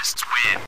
Loyalists win.